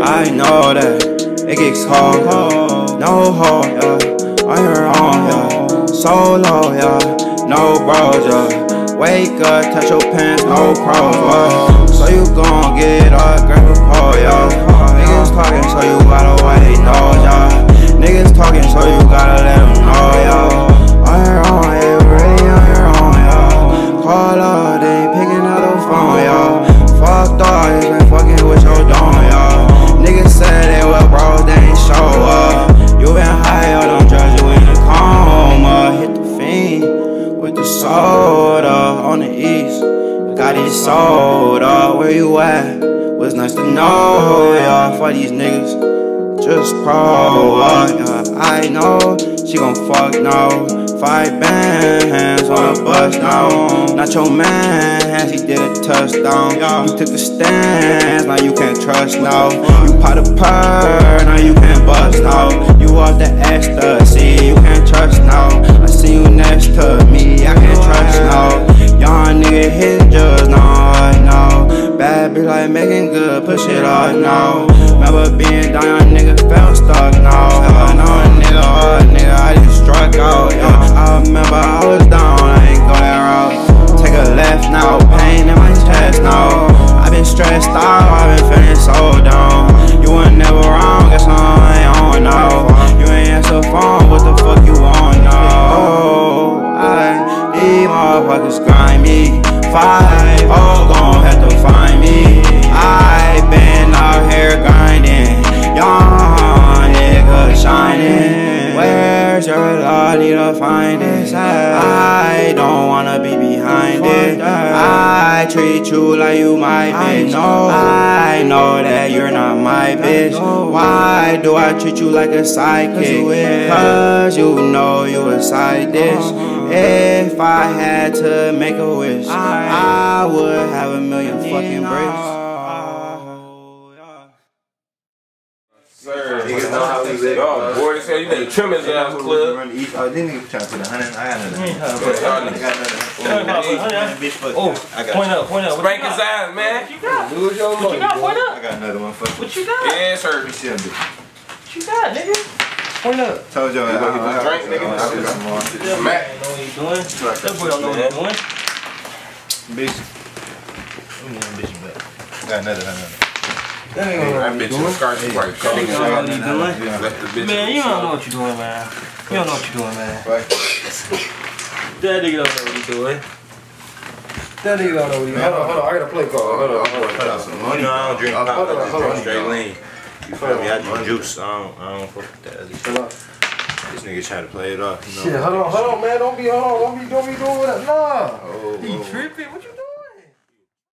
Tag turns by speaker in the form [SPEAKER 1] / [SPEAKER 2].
[SPEAKER 1] I know that it gets cold, no hope, yeah. On your own, yeah. Solo, yeah. No bros, yeah. Wake up, touch your pants, no pros, yeah. So you gon' get up, grab a pole, yeah. Niggas talking, so you gotta why soda on the east. Got it sold up, where you at? Was nice to know, yeah. For these niggas, just pro up, yeah. I know she gon' fuck now. Five bands on a bus now. Not your man, he did a touchdown. You took the stance, now you can't trust now. You pot a purr, now you can't bust now. You off the ecstasy, you can't trust now. Like making good, push it off now. Remember being down, nigga felt stuck now. Hell no, nigga, oh nigga, I just struck out, yeah. I remember I was down, I ain't go that route. Take a left now, pain in my chest now. i been stressed out, i been feeling so down. You were never wrong, guess I ain't on now. You ain't answer phone, what the fuck you on now? Oh, I, these motherfuckers grind me. Five, oh, I been out here grinding, young nigga shining. Where's your love? Need to find it. I don't wanna be behind it. I treat you like you my bitch. I know that you're not my bitch. Why do I treat you like a sidekick? Cause you know you a side dish. If I had to make a wish, I would have a million fucking bricks.
[SPEAKER 2] Sir, niggas know how we live. Y'all bored as hell. You better trim his ass club.
[SPEAKER 3] Run each. Oh, then nigga trying to put a hundred. I got another.
[SPEAKER 2] Y'all
[SPEAKER 3] I got another. Bitch,
[SPEAKER 4] Oh.
[SPEAKER 3] I got.
[SPEAKER 4] point up, point up. What
[SPEAKER 2] Spank his ass, man.
[SPEAKER 4] What you got?
[SPEAKER 2] Lose your
[SPEAKER 4] What you got? Point up.
[SPEAKER 3] I got another one. Fuck.
[SPEAKER 4] What you got?
[SPEAKER 2] Yes, sir.
[SPEAKER 3] We shit, bitch.
[SPEAKER 4] What you got, nigga? Point up.
[SPEAKER 3] Told y'all.
[SPEAKER 2] You gonna get this drink, nigga?
[SPEAKER 3] I got some more.
[SPEAKER 4] That boy don't know what he's doing. That boy don't know what he's doing.
[SPEAKER 3] Bitch. Let me get bitch back. Got another hundred.
[SPEAKER 4] That nigga don't know
[SPEAKER 2] That
[SPEAKER 4] what he's
[SPEAKER 2] bitch the
[SPEAKER 4] doing.
[SPEAKER 2] scarf, she probably
[SPEAKER 4] That
[SPEAKER 2] cold.
[SPEAKER 4] nigga don't know what he's doing.
[SPEAKER 2] Left the bitch.
[SPEAKER 4] Man, you don't know what you're doing, man. You don't know what you're doing, man.
[SPEAKER 3] Fuck.
[SPEAKER 4] That nigga don't know what he's doing. That nigga don't know what he's doing. Hold on, hold on. I got a play call. Hold on, hold on.
[SPEAKER 5] You know, I don't drink pop,
[SPEAKER 4] Hold on,
[SPEAKER 5] I just drink straight lean. You feel me? I drink juice. I don't, I don't fuck with that.
[SPEAKER 4] Hold on.
[SPEAKER 5] This nigga try to play it off, you know.
[SPEAKER 4] Shit, hold on, hold on, man. Don't be, hold on. Don't be, don't be doing that. Nah.
[SPEAKER 5] Oh,
[SPEAKER 4] He
[SPEAKER 5] oh.
[SPEAKER 4] tripping. What you doing?